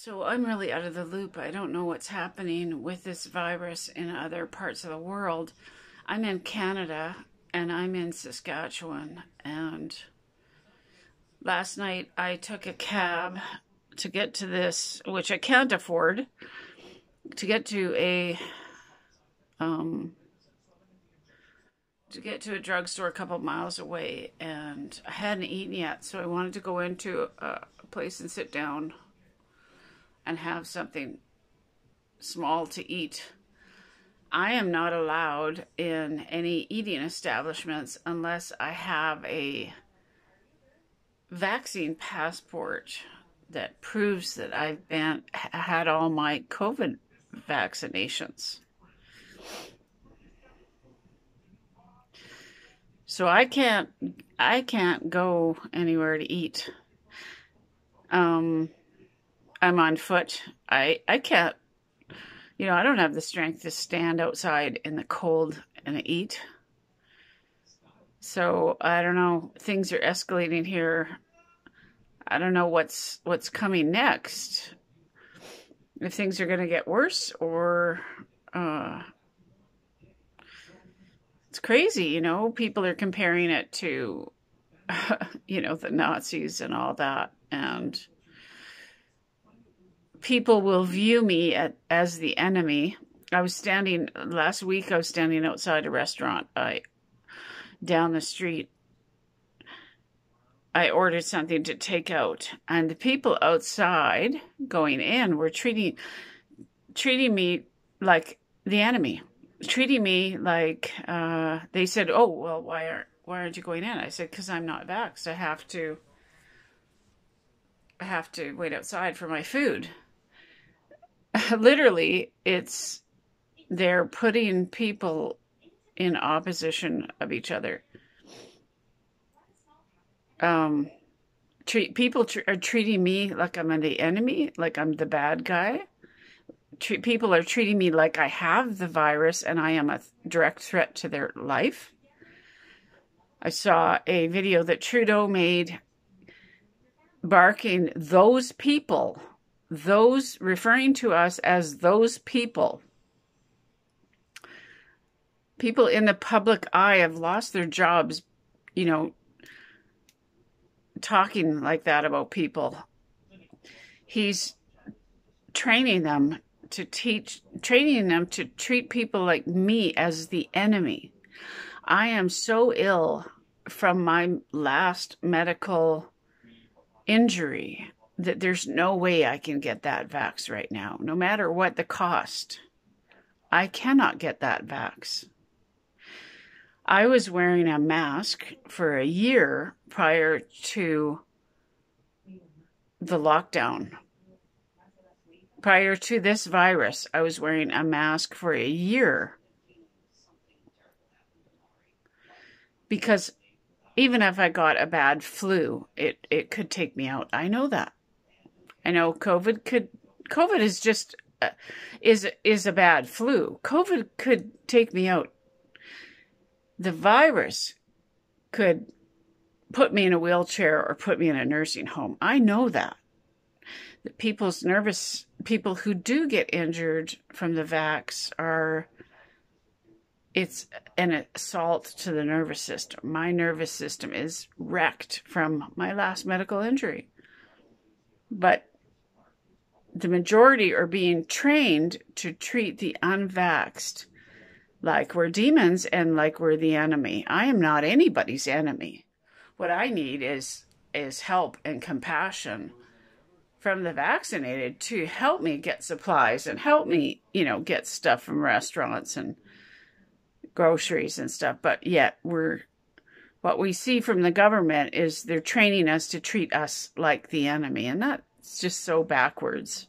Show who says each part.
Speaker 1: So I'm really out of the loop. I don't know what's happening with this virus in other parts of the world. I'm in Canada and I'm in Saskatchewan. And last night I took a cab to get to this, which I can't afford, to get to a um, to get to a drugstore a couple miles away, and I hadn't eaten yet, so I wanted to go into a place and sit down and have something small to eat. I am not allowed in any eating establishments unless I have a vaccine passport that proves that I've been had all my COVID vaccinations. So I can't I can't go anywhere to eat. Um I'm on foot. I I can't you know, I don't have the strength to stand outside in the cold and eat. So, I don't know, things are escalating here. I don't know what's what's coming next. If things are going to get worse or uh it's crazy, you know. People are comparing it to, you know, the Nazis and all that, and people will view me at, as the enemy. I was standing last week. I was standing outside a restaurant. I down the street. I ordered something to take out, and the people outside going in were treating treating me like the enemy treating me like uh, they said, "Oh, well, why aren't why aren't you going in?" I said, "Because I'm not vaxxed. I have to. I have to wait outside for my food." Literally, it's they're putting people in opposition of each other. Um, treat people tr- are treating me like I'm the enemy, like I'm the bad guy people are treating me like I have the virus and I am a direct threat to their life. I saw a video that Trudeau made barking those people, those referring to us as those people. People in the public eye have lost their jobs, you know, talking like that about people. He's training them to teach, training them to treat people like me as the enemy. I am so ill from my last medical injury that there's no way I can get that vax right now, no matter what the cost. I cannot get that vax. I was wearing a mask for a year prior to the lockdown Prior to this virus, I was wearing a mask for a year. Because even if I got a bad flu, it, it could take me out. I know that. I know COVID could, COVID is just, uh, is, is a bad flu. COVID could take me out. The virus could put me in a wheelchair or put me in a nursing home. I know that The people's nervous people who do get injured from the vax are it's an assault to the nervous system. My nervous system is wrecked from my last medical injury. But the majority are being trained to treat the unvaxxed like we're demons and like we're the enemy. I am not anybody's enemy. What I need is is help and compassion from the vaccinated to help me get supplies and help me, you know, get stuff from restaurants and groceries and stuff. But yet we're what we see from the government is they're training us to treat us like the enemy and that's just so backwards.